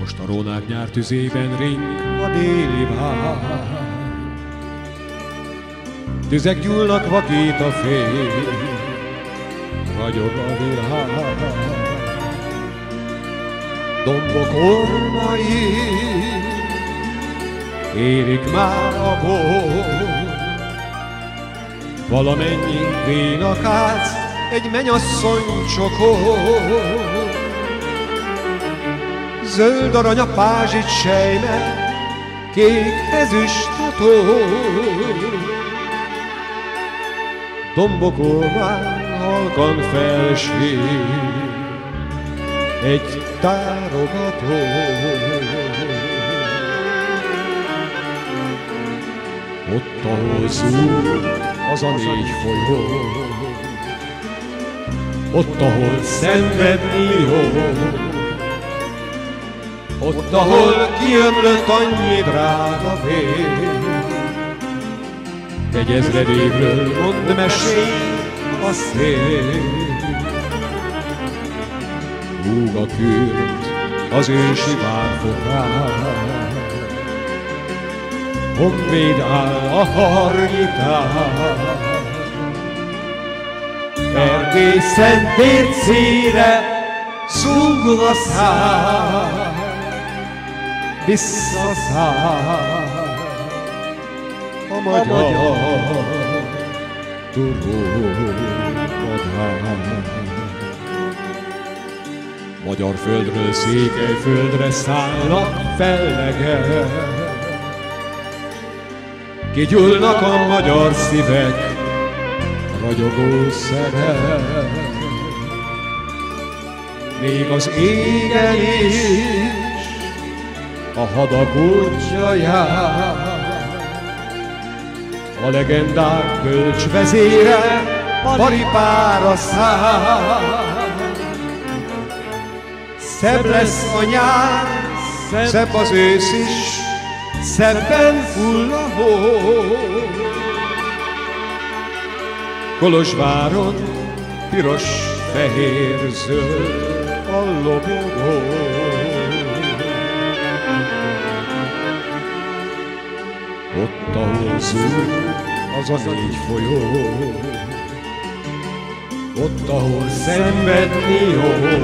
Most a rónák nyár tüzében ring a déli vár. Tüzek gyúlnak, vakít a fény, ragyog a világ. Dombok ormai érik már a bor. Valamennyi vénakác egy menyasszony csokor. Zöld arany a pázsit sejme, kék ezüst a tó. Dombok olván halkan felség, egy tárogató. Ott, ahol szúr az a négy folyó, ott, ahol szenvedni jó, ott, ahol kiömlött annyi drága vér. Egy ezred évről mond mesél a szél. Húg a kürt az ősi várfokán, Honvéd áll a hargitán. Erdély szent mércére zúgva száll, visszaszáll. A magyar turgó Magyar földről székely földre szállnak fellegek, Kigyullnak a magyar szívek, ragyogó szerek. Még az égen is a hadak. A legendák bölcs vezére paripára száll. Szebb lesz a nyár, szebb az ősz is, szebben full a hó. Kolozsváron piros, fehér, zöld a lobogó. Ott, ahol zúg az a négy folyó, ott, ahol szenvedni jó,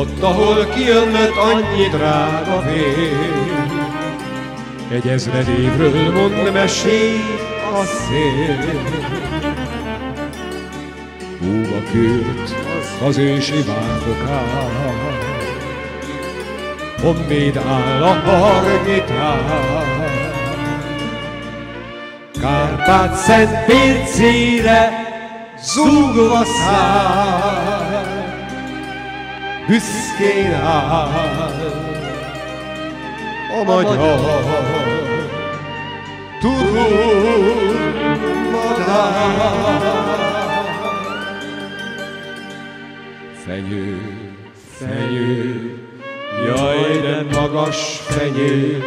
ott, ahol kiömlött annyi drága vér, egy ezred évről mond mesél a szél. Húg a kürt az ősi várfokán, Áll a hargitán. Kárpát szent pércére zúgva száll, büszkén áll a magyar madár. Fenyő, fenyő, jaj, de magas fenyő,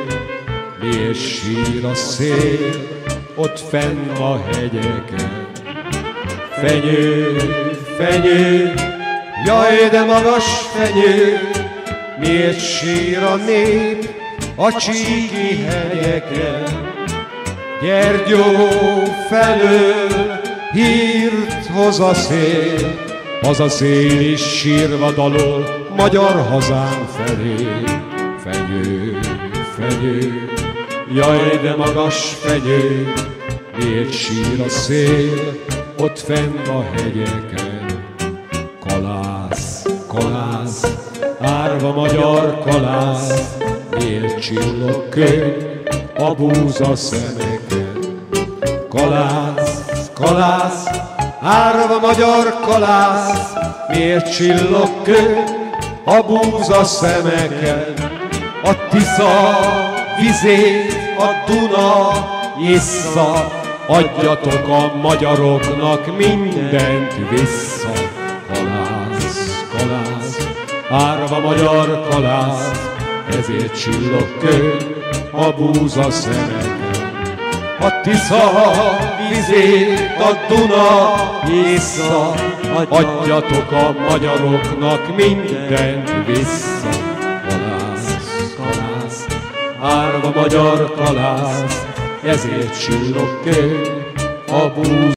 miért sír a szél ott fenn a hegyeken. Fenyő, fenyő, Jaj, de magas fenyő, miért sír a nép a csíki hegyeken? Gyergyó felől hírt hoz a szél, az a szél is sírva dalol magyar hazám felé. Fenyő, fenyő, jaj, de magas fenyő, miért sír a szél ott fenn a hegyeken? Kalász, kalász, árva magyar kalász, miért csillog könyv a búza szemeken? Kalász, kalász, árva magyar kalász, miért csillog könyv a búza szemeken? A Tisza vizét, a Duna issza, adjatok a magyaroknak mindent vissza. Kalász, kalász, árva magyar kalász, ezért csillog könyv a búza szemeken. A Tisza vizét, a Duna issza, adjatok a magyaroknak mindent vissza. Kalász, kalász, árva magyar kalász, ezért sírok én a búz.